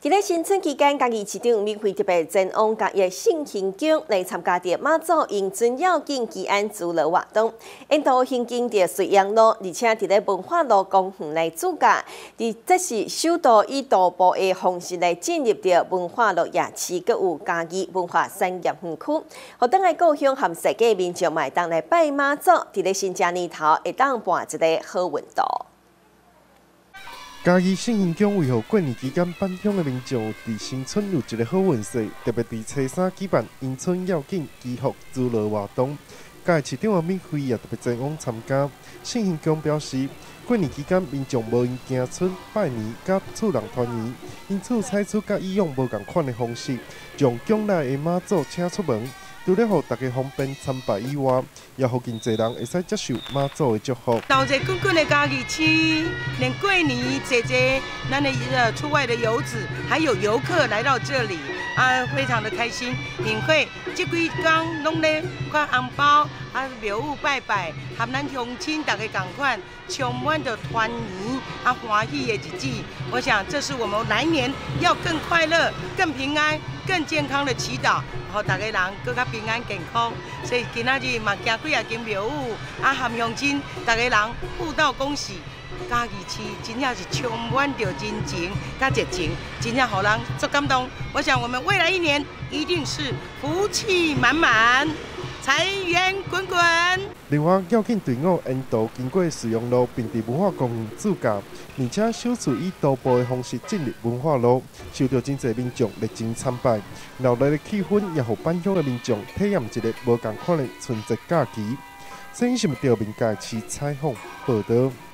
伫咧新春期间，家己市长免费特别前往家业信兴宫来参加着妈祖迎春要紧祈安祝乐活动。沿途行经着水阳路，而且伫咧文化路公园来主驾，伫这是首都以徒步的方式来进入着文化路夜市，阁有家己文化产业园区。好，等来故乡和世界民众买当来拜妈祖，伫咧新正年头会当办一个好运动。嘉义圣贤宫为何过年期间返乡的民众伫新春有一个好运势？特别伫初三举办迎春要紧祈福祝乐活动，嘉义市长免费也特别前往参加。圣贤宫表示，过年期间民众无因行春拜年、甲厝人团圆，因此采取甲以往无共款的方式，将宫内的妈祖请出门。除了互大家方便参拜以外，也附近侪人会使接受妈祖的祝福。到这滚滚的嘉义市，连过年姐姐，咱的呃出外的游子，还有游客来到这里，啊，非常的开心。因为这几天拢咧发红包，啊，庙宇拜拜，和咱乡亲大家共款，充满着团圆啊欢喜的日子。我想这是我们来年要更快乐、更平安。更健康的祈祷，好大家人更加平安健康。所以今仔日嘛，行几啊间庙宇，啊含乡亲，大家人互道恭喜。嘉义市真正是充满着真情、甲热情，真正让人足感动。我想我们未来一年一定是福气满满。财源滚滚。另外，交警队伍沿途经过使用路，并伫文化公园驻驾，而且首次以徒步的方式进入文化路，受到真侪民众热情参拜。热闹的气氛也互返乡的民众体验一个无同款的春节假期。新闻新闻调民街市采访报道。